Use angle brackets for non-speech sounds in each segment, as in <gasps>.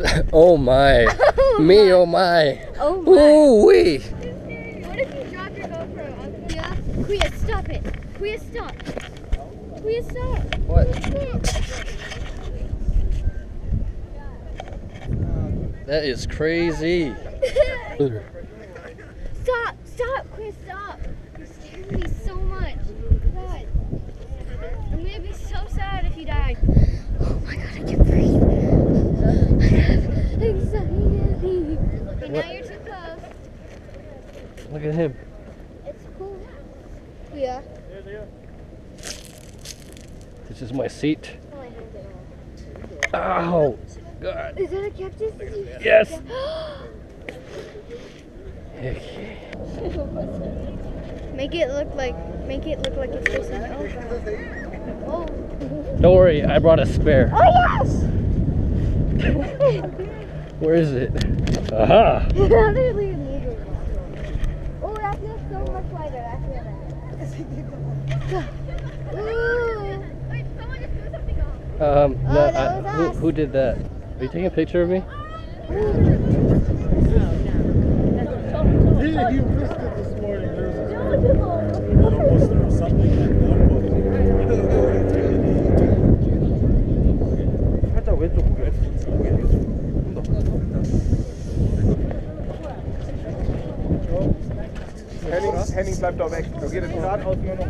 <laughs> Oh my. <laughs> Oh me, oh my. Oh my. Ooh wee. What if you drop your GoPro on Kuya? Kuya, stop it. Kuya, stop. Kuya, stop. What? That is crazy. <laughs> stop, stop, Kuya, stop. You scared me so much. God. I'm gonna be so sad if you die. Oh my god, I can breathe. I have anxiety. Okay, now you're too close. Look at him. It's cool. Kuya. This is my seat. Oh, my hands are all- Ow. God. Is that a cactus? Yes. Okay. <gasps> Make it look like, make it look like it's facing over. Oh. Don't worry, I brought a spare. Oh yes! <laughs> Where is it? Aha. Literally illegal. Oh, that feels so much lighter. I feel that. Ooh. Wait, someone just threw something off. Um, no, Oh, that I, who, who did that? Are you taking a picture of me? <laughs> He, he missed it this morning. There was a Henning, Henning bleibt da weg. Da geht es geradeaus nur noch.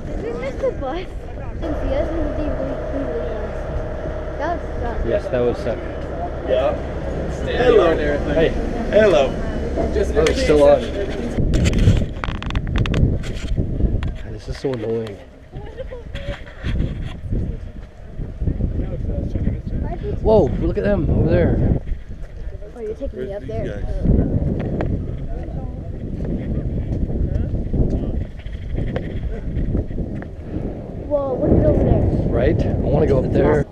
Did we miss the bus? Didn't see us and we really That was suck. Yes, that was uh, Yeah. Hello. Hey, Hello. oh, it's still on. This is so annoying. Whoa, look at them over there. You're taking me up there. Whoa, look at over there. Right? I want to go up there.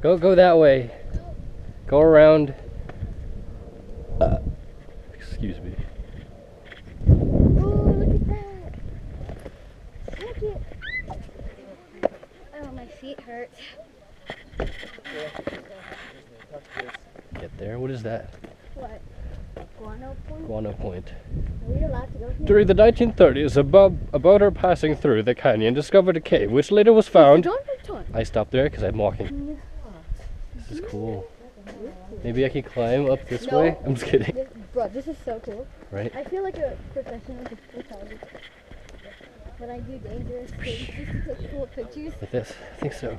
Go, go that way. Go around. Uh, excuse me. Oh, look at that. Look it. Oh, my feet hurt. Get there. What is that? What? Guano point? Guano Point. Are we allowed to go here? During the 1930s, a, bob, a boater passing through the canyon discovered a cave, which later was found. I stopped there because I'm walking. This is cool. Maybe I can climb up this No. way. I'm just kidding. This, bro, this is so cool. Right? I feel like a professional photographer. When I do dangerous things just to take cool pictures. With this, I think so.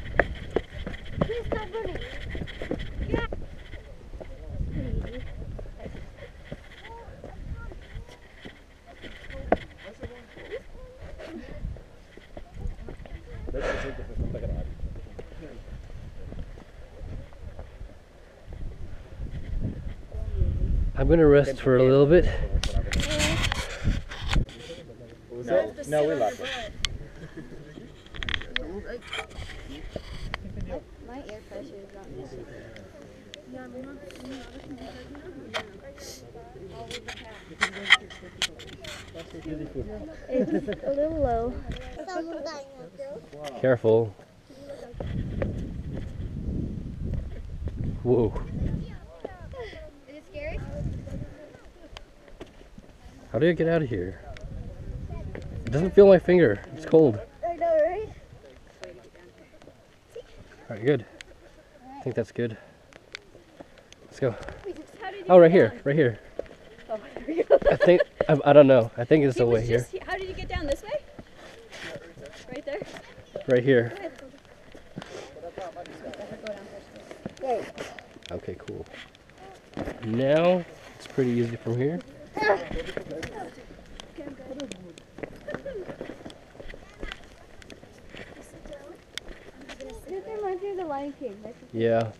Please stop running. Yeah. I'm gonna rest for a little bit. No, no, we left it. My air pressure is not good. It's a little low. Careful. Whoa. Is it scary? How do I get out of here? It doesn't feel my finger. It's cold. I know, right? Alright, good. I think that's good. Let's go. Wait, just how did oh, you Oh, right here. Right here. <laughs> Oh, there we go. I think, I, I don't know. I think it's the way here. just How did you get down this way? Right there? Right here. Okay, cool. Now, it's pretty easy from here. This Yeah.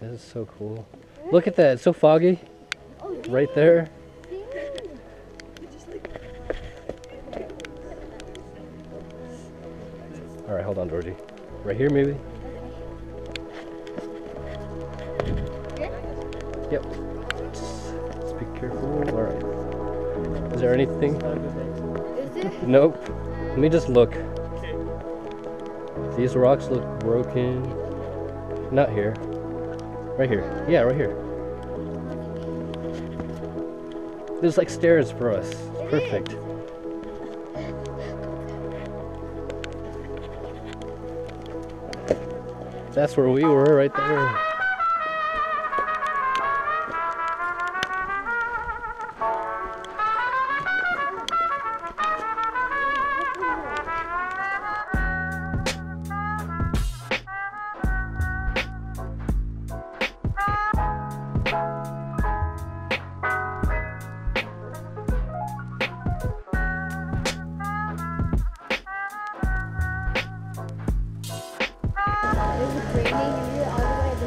That is so cool. Look at that. It's so foggy. Right there. Alright, hold on, Georgie. Right here, maybe? Yep. Just be careful. Alright. Is there anything? Not a good day. Is there? Nope. Let me just look. Okay. These rocks look broken. Not here. Right here. Yeah, right here. There's like stairs for us. Perfect. That's where we were, right there.